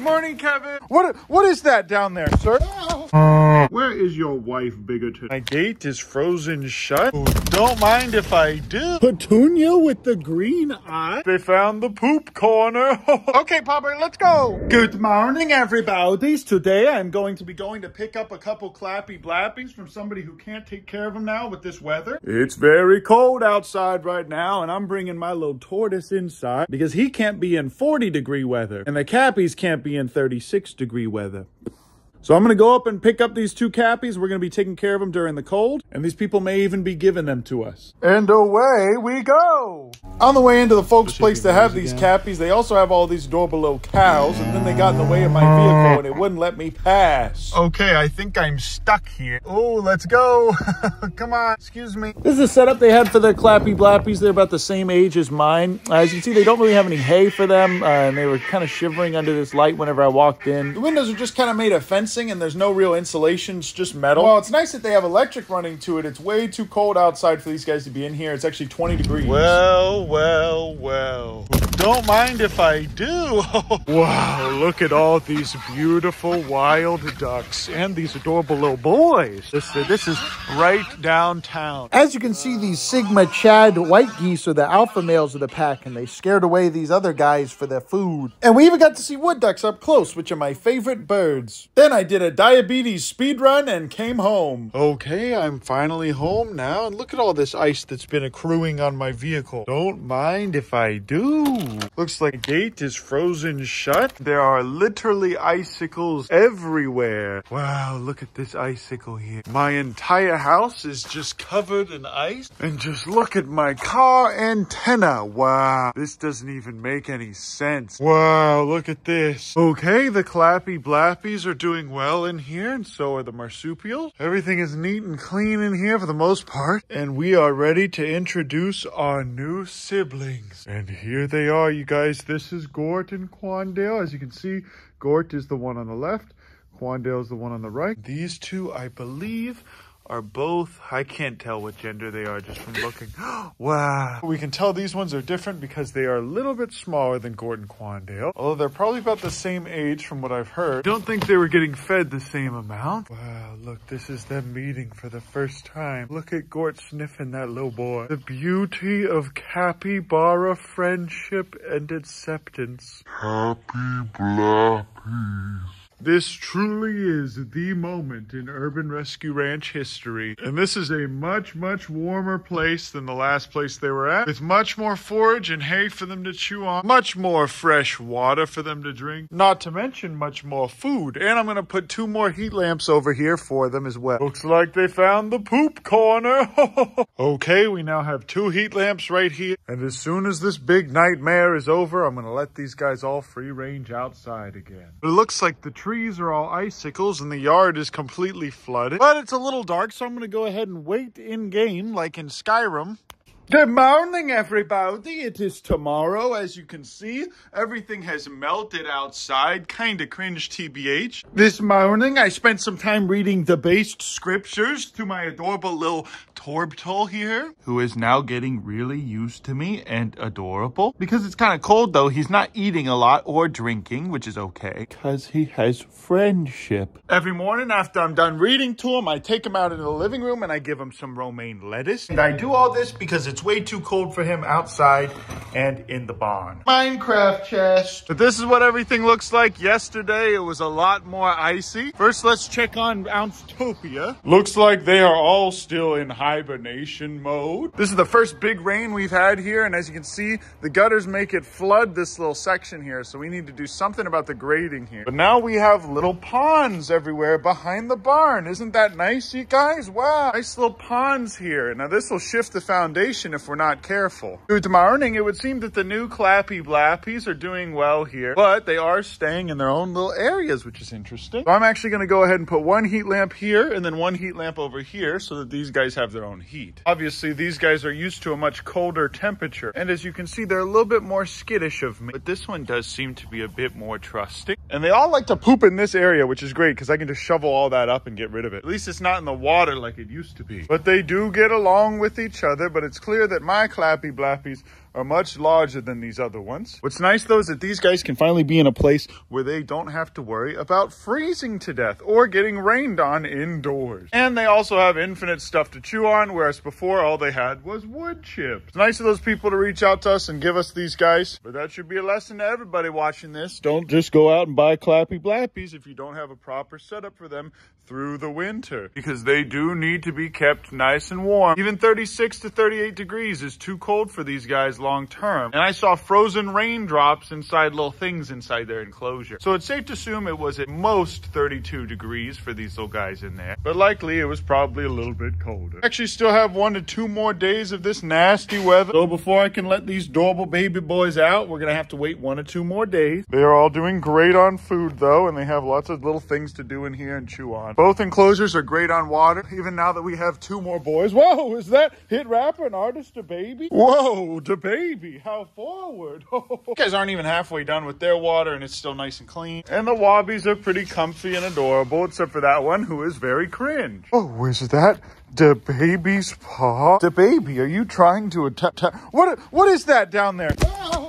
Good morning, Kevin. What what is that down there, sir? Oh. Where is your wife, Bigoton? My gate is frozen shut. Oh, don't mind if I do. Petunia with the green eye? They found the poop corner. okay, Popper, let's go. Good morning, everybody. Today I'm going to be going to pick up a couple clappy blappies from somebody who can't take care of them now with this weather. It's very cold outside right now, and I'm bringing my little tortoise inside because he can't be in 40 degree weather, and the cappies can't be in 36 degree weather. So I'm going to go up and pick up these two cappies. We're going to be taking care of them during the cold, and these people may even be giving them to us. And away we go. On the way into the folks' place to have these cappies, they also have all these door below cows, and then they got in the way of my vehicle, and it wouldn't let me pass. Okay, I think I'm stuck here. Oh, let's go. Come on, excuse me. This is the setup they had for their clappy blappies. They're about the same age as mine. As you can see, they don't really have any hay for them, uh, and they were kind of shivering under this light whenever I walked in. The windows are just kind of made of fence and there's no real insulation, it's just metal. Well, it's nice that they have electric running to it. It's way too cold outside for these guys to be in here. It's actually 20 degrees. Well, well, well. Don't mind if I do. wow, look at all these beautiful wild ducks and these adorable little boys. This, this is right downtown. As you can see, these Sigma Chad white geese are the alpha males of the pack, and they scared away these other guys for their food. And we even got to see wood ducks up close, which are my favorite birds. Then I did a diabetes speed run and came home. Okay, I'm finally home now, and look at all this ice that's been accruing on my vehicle. Don't mind if I do. Looks like the gate is frozen shut. There are literally icicles everywhere. Wow, look at this icicle here. My entire house is just covered in ice. And just look at my car antenna. Wow, this doesn't even make any sense. Wow, look at this. Okay, the clappy blappies are doing well in here, and so are the marsupials. Everything is neat and clean in here for the most part, and we are ready to introduce our new siblings. And here they are, you guys. This is Gort and Quandale. As you can see, Gort is the one on the left, Quandale is the one on the right. These two, I believe, are both, I can't tell what gender they are just from looking. wow. We can tell these ones are different because they are a little bit smaller than Gort and Quandale. Although they're probably about the same age from what I've heard. Don't think they were getting fed the same amount. Wow, look, this is them meeting for the first time. Look at Gort sniffing that little boy. The beauty of capybara friendship and acceptance. Happy blappies. This truly is the moment in Urban Rescue Ranch history. And this is a much, much warmer place than the last place they were at, with much more forage and hay for them to chew on, much more fresh water for them to drink, not to mention much more food. And I'm going to put two more heat lamps over here for them as well. Looks like they found the poop corner. okay, we now have two heat lamps right here. And as soon as this big nightmare is over, I'm going to let these guys all free range outside again. It looks like the trees are all icicles and the yard is completely flooded. But it's a little dark, so I'm to go ahead and wait in game like in Skyrim. Good morning, everybody. It is tomorrow. As you can see, everything has melted outside. Kinda cringe, TBH. This morning, I spent some time reading the based scriptures to my adorable little Torbtol here, who is now getting really used to me and adorable. Because it's kind of cold, though, he's not eating a lot or drinking, which is okay. Because he has friendship. Every morning after I'm done reading to him, I take him out into the living room and I give him some romaine lettuce. And I do all this because it's way too cold for him outside and in the barn. Minecraft chest. But this is what everything looks like. Yesterday, it was a lot more icy. First, let's check on Ouncetopia. Looks like they are all still in hibernation mode. This is the first big rain we've had here. And as you can see, the gutters make it flood this little section here. So we need to do something about the grading here. But now we have little ponds everywhere behind the barn. Isn't that nice, you guys? Wow, nice little ponds here. Now this will shift the foundation if we're not careful. Good morning. It would seem that the new Clappy Blappies are doing well here, but they are staying in their own little areas, which is interesting. So I'm actually going to go ahead and put one heat lamp here and then one heat lamp over here so that these guys have their own heat. Obviously, these guys are used to a much colder temperature. And as you can see, they're a little bit more skittish of me, but this one does seem to be a bit more trusting. And they all like to poop in this area, which is great because I can just shovel all that up and get rid of it. At least it's not in the water like it used to be. But they do get along with each other, but it's clear that my Clappy Blappies are much larger than these other ones. What's nice though is that these guys can finally be in a place where they don't have to worry about freezing to death or getting rained on indoors. And they also have infinite stuff to chew on, whereas before all they had was wood chips. It's nice of those people to reach out to us and give us these guys, but that should be a lesson to everybody watching this. Don't just go out and buy Clappy Blappies if you don't have a proper setup for them through the winter because they do need to be kept nice and warm. Even 36 to 38 degrees is too cold for these guys long term. And I saw frozen raindrops inside little things inside their enclosure. So it's safe to assume it was at most 32 degrees for these little guys in there. But likely it was probably a little bit colder. Actually still have one to two more days of this nasty weather. So before I can let these adorable baby boys out, we're gonna have to wait one or two more days. They are all doing great on food though, and they have lots of little things to do in here and chew on. Both enclosures are great on water, even now that we have two more boys. Whoa, is that hit rapper and artist a baby? Whoa, the baby, how forward. you guys aren't even halfway done with their water and it's still nice and clean. And the wobbies are pretty comfy and adorable, except for that one who is very cringe. Oh, is that the baby's paw? The baby, are you trying to attack? What, what is that down there? Oh.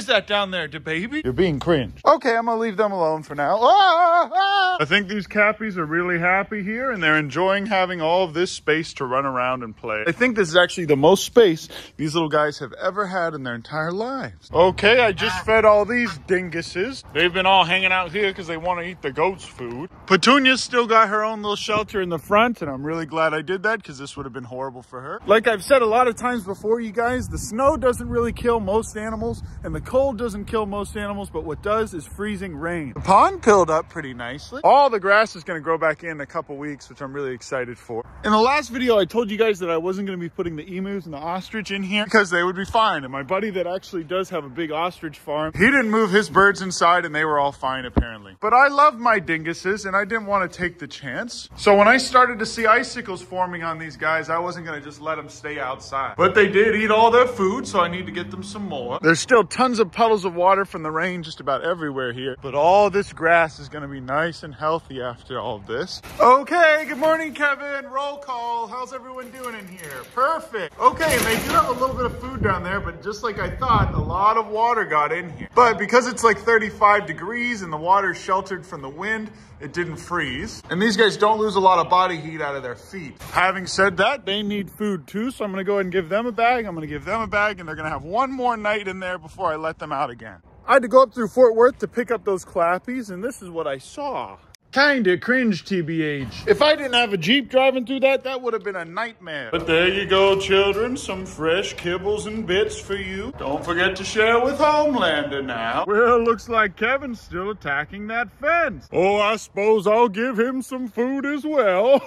What is that down there, to baby? You're being cringe. Okay, I'm gonna leave them alone for now. Ah, ah. I think these cappies are really happy here and they're enjoying having all of this space to run around and play. I think this is actually the most space these little guys have ever had in their entire lives. Okay, I just fed all these dinguses. They've been all hanging out here because they want to eat the goat's food. Petunia's still got her own little shelter in the front and I'm really glad I did that because this would have been horrible for her. Like I've said a lot of times before, you guys, the snow doesn't really kill most animals and the the cold doesn't kill most animals, but what does is freezing rain. The pond filled up pretty nicely. All the grass is gonna grow back in a couple weeks, which I'm really excited for. In the last video, I told you guys that I wasn't gonna be putting the emus and the ostrich in here because they would be fine. And my buddy that actually does have a big ostrich farm, he didn't move his birds inside and they were all fine apparently. But I love my dinguses and I didn't wanna take the chance. So when I started to see icicles forming on these guys, I wasn't gonna just let them stay outside. But they did eat all their food, so I need to get them some more. There's still tons tons of puddles of water from the rain just about everywhere here. But all this grass is gonna be nice and healthy after all of this. Okay, good morning, Kevin. Roll call. How's everyone doing in here? Perfect. Okay, and they do have a little bit of food down there, but just like I thought, a lot of water got in here. But because it's like 35 degrees and the water's sheltered from the wind, it didn't freeze. And these guys don't lose a lot of body heat out of their feet. Having said that, they need food too, so I'm gonna go ahead and give them a bag. I'm gonna give them a bag, and they're gonna have one more night in there before I let them out again. I had to go up through Fort Worth to pick up those clappies, and this is what I saw. Kinda cringe, TBH. If I didn't have a Jeep driving through that, that would have been a nightmare. But there you go, children. Some fresh kibbles and bits for you. Don't forget to share with Homelander now. Well, looks like Kevin's still attacking that fence. Oh, I suppose I'll give him some food as well.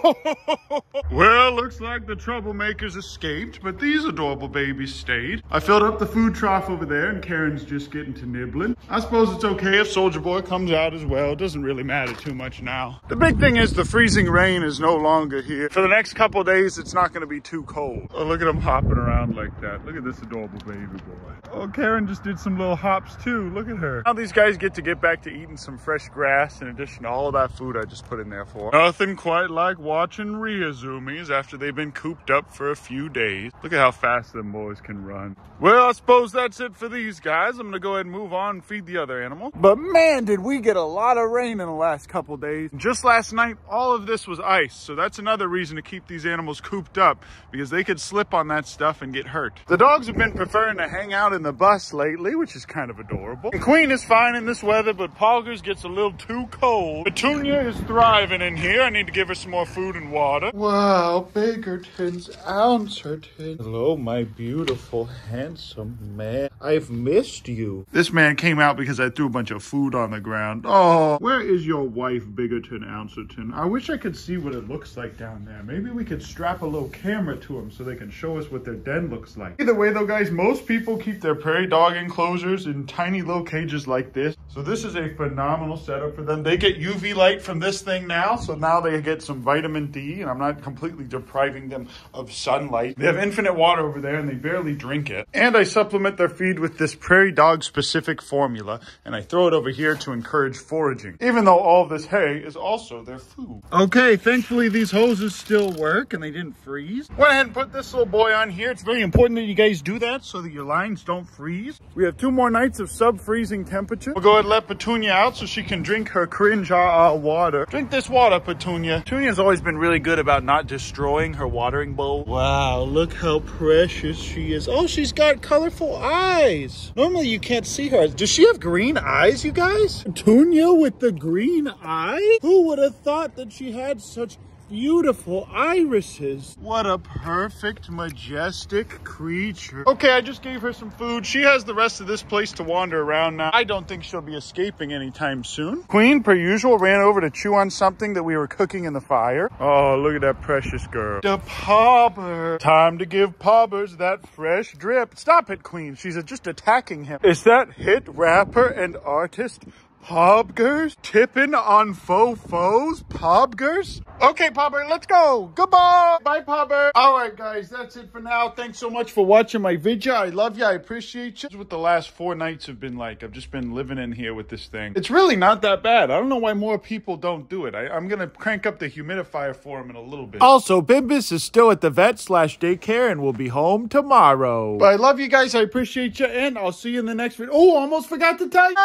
well, looks like the troublemakers escaped, but these adorable babies stayed. I filled up the food trough over there, and Karen's just getting to nibbling. I suppose it's okay if Soldier Boy comes out as well. It doesn't really matter too much much now. The big thing is the freezing rain is no longer here. For the next couple days, it's not gonna be too cold. Oh, look at him hopping around like that. Look at this adorable baby boy. Oh, Karen just did some little hops too. Look at her. Now these guys get to get back to eating some fresh grass in addition to all of that food I just put in there for. Nothing quite like watching Rhea zoomies after they've been cooped up for a few days. Look at how fast them boys can run. Well, I suppose that's it for these guys. I'm gonna go ahead and move on and feed the other animal. But man, did we get a lot of rain in the last couple days. Just last night, all of this was ice. So that's another reason to keep these animals cooped up because they could slip on that stuff and get hurt. The dogs have been preferring to hang out in the bus lately, which is kind of adorable. And Queen is fine in this weather, but Poggers gets a little too cold. Petunia is thriving in here. I need to give her some more food and water. Wow, Bakerton's Ouncerton. Hello, my beautiful, handsome man. I've missed you. This man came out because I threw a bunch of food on the ground. Oh, where is your wife, Bigoton? Ouncerton. I wish I could see what it looks like down there. Maybe we could strap a little camera to them so they can show us what their den looks like. Either way though, guys, most people keep their prairie dog enclosures in tiny little cages like this. So this is a phenomenal setup for them. They get UV light from this thing now, so now they get some vitamin D, and I'm not completely depriving them of sunlight. They have infinite water over there, and they barely drink it. And I supplement their feed with this prairie dog specific formula, and I throw it over here to encourage foraging. Even though all this hay spray is also their food. Okay, thankfully these hoses still work and they didn't freeze. Went ahead and put this little boy on here. It's very important that you guys do that so that your lines don't freeze. We have two more nights of sub-freezing temperature. We'll go ahead and let Petunia out so she can drink her cringe uh, water. Drink this water, Petunia. Petunia's always been really good about not destroying her watering bowl. Wow, look how precious she is. Oh, she's got colorful eyes. Normally you can't see her. Does she have green eyes, you guys? Petunia with the green eye? Who would have thought that she had such beautiful irises. What a perfect, majestic creature. Okay, I just gave her some food. She has the rest of this place to wander around now. I don't think she'll be escaping anytime soon. Queen, per usual, ran over to chew on something that we were cooking in the fire. Oh, look at that precious girl. The Pobber. Time to give Pobbers that fresh drip. Stop it, Queen. She's just attacking him. Is that hit rapper and artist Pobgers? Tipping on faux foes? Pobgers? Okay, Popper, let's go. Goodbye. Bye, Popper. All right, guys, that's it for now. Thanks so much for watching my video. I love you. I appreciate you. This is what the last four nights have been like. I've just been living in here with this thing. It's really not that bad. I don't know why more people don't do it. I, am going to crank up the humidifier for him in a little bit. Also, Bimbus is still at the vet slash daycare and will be home tomorrow. But I love you guys. I appreciate you. And I'll see you in the next video. Oh, almost forgot to tell you.